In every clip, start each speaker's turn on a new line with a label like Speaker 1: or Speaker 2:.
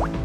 Speaker 1: What?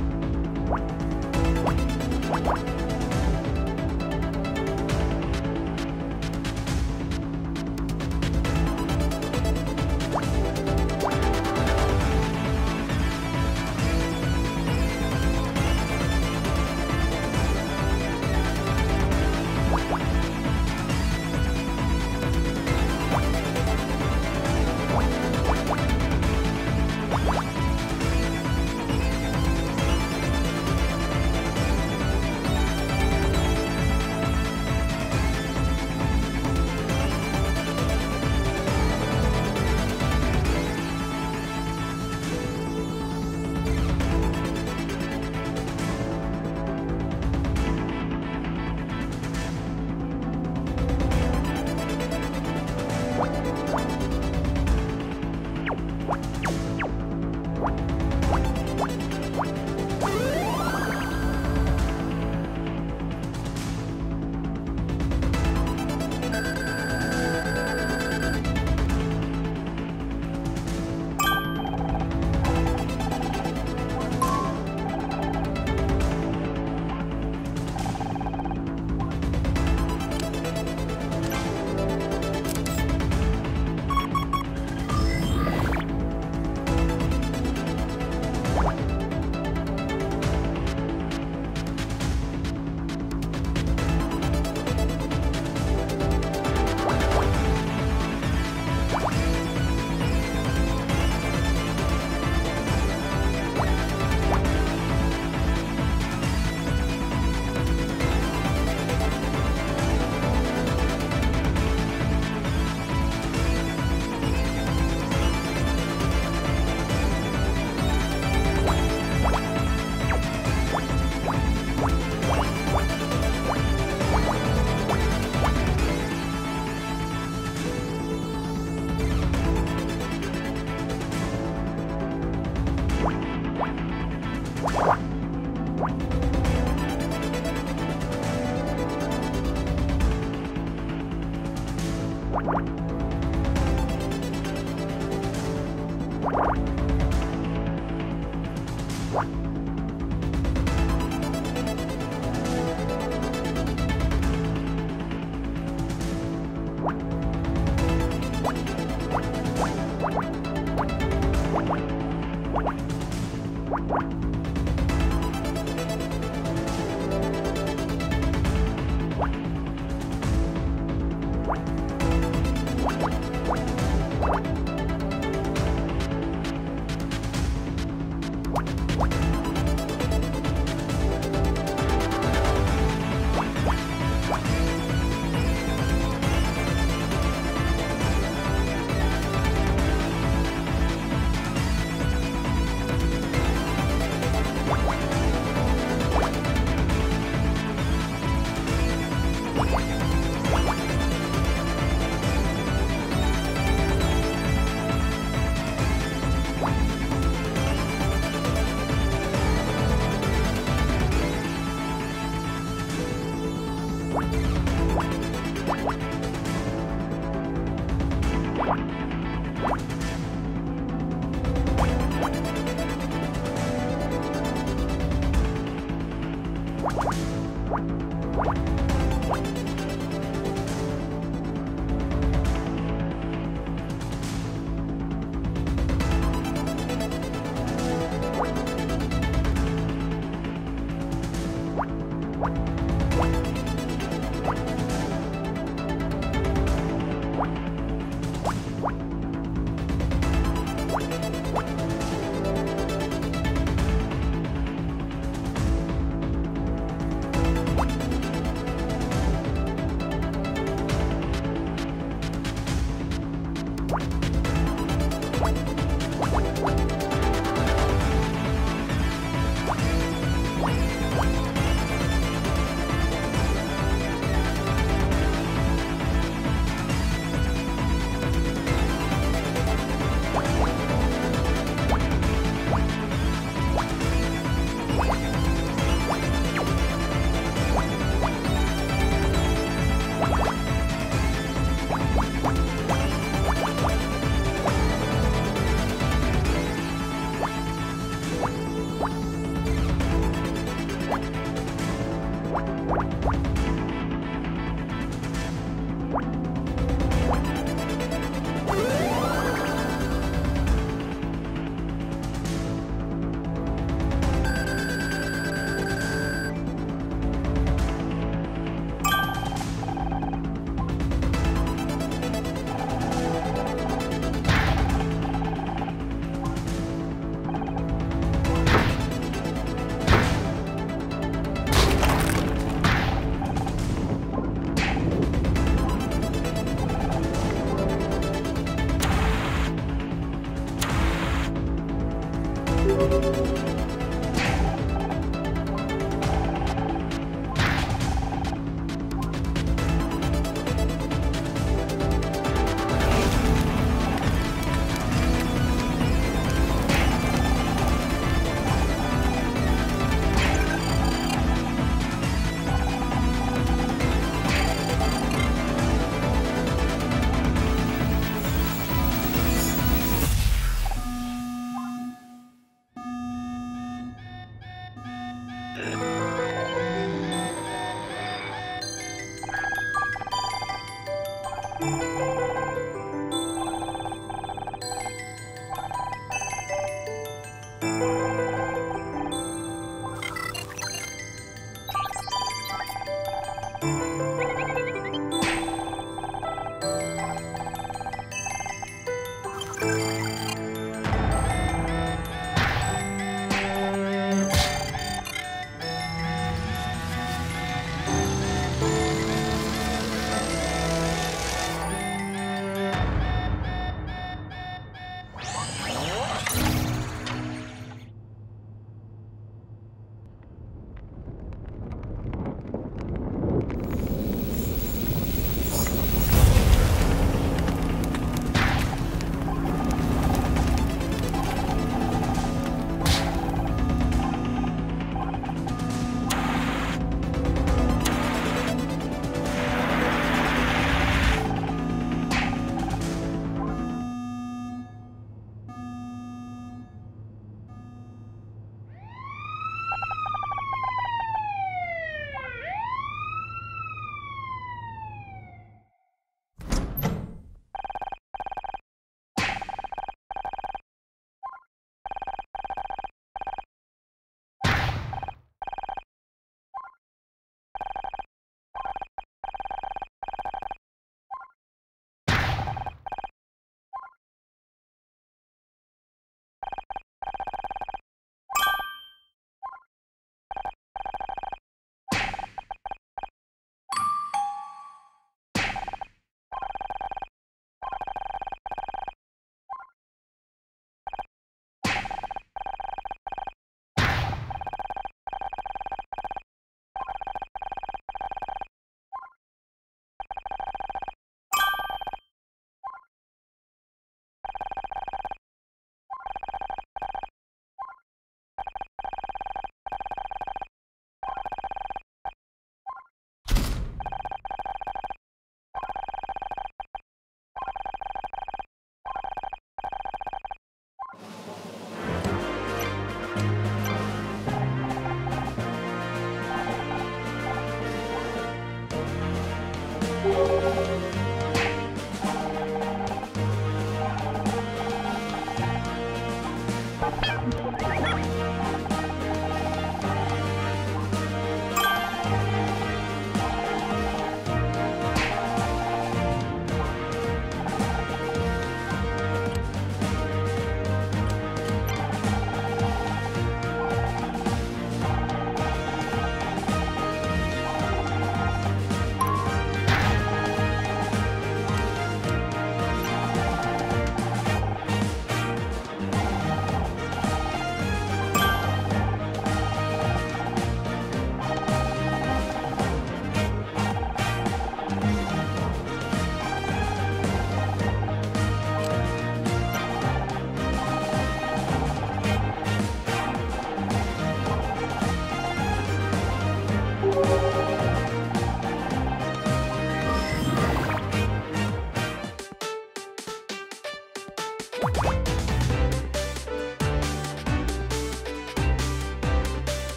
Speaker 1: Yeah.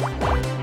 Speaker 1: you.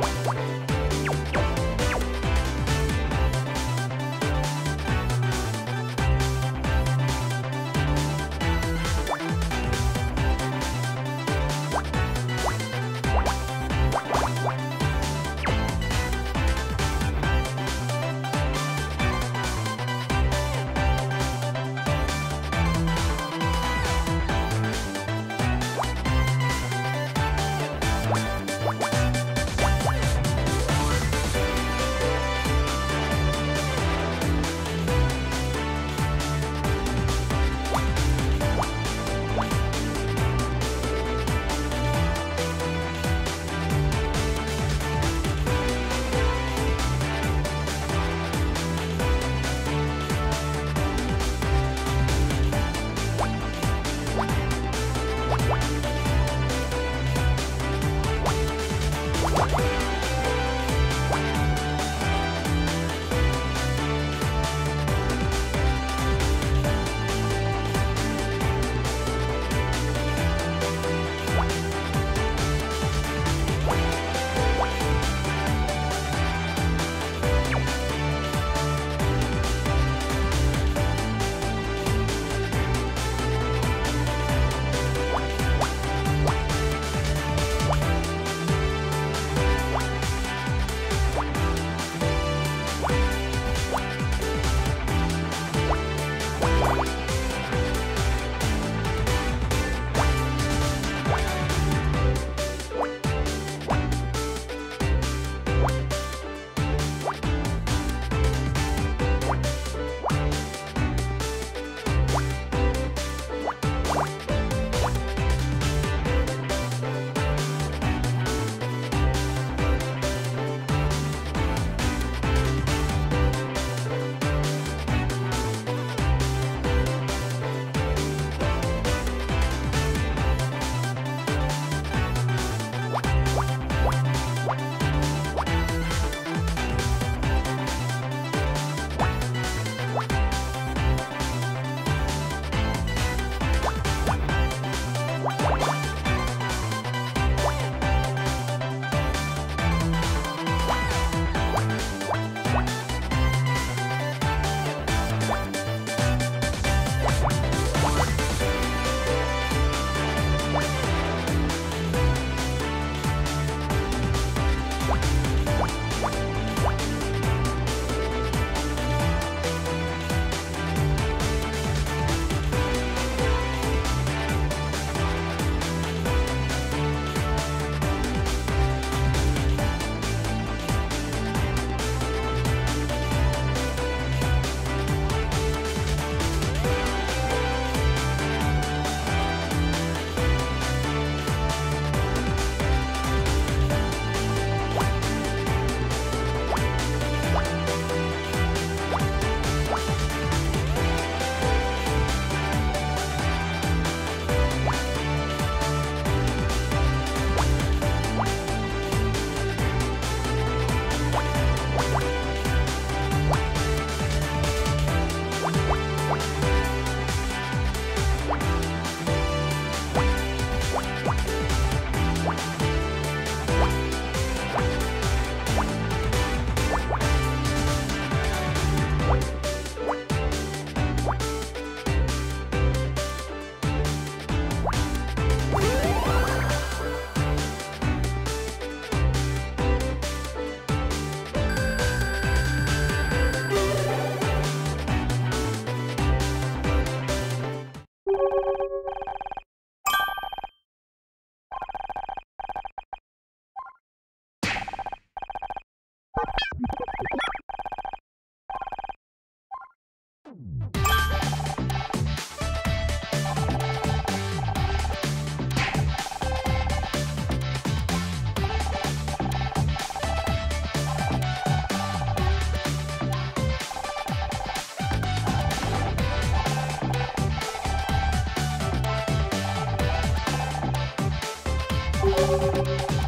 Speaker 1: Música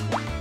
Speaker 1: 음.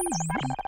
Speaker 1: Thank you.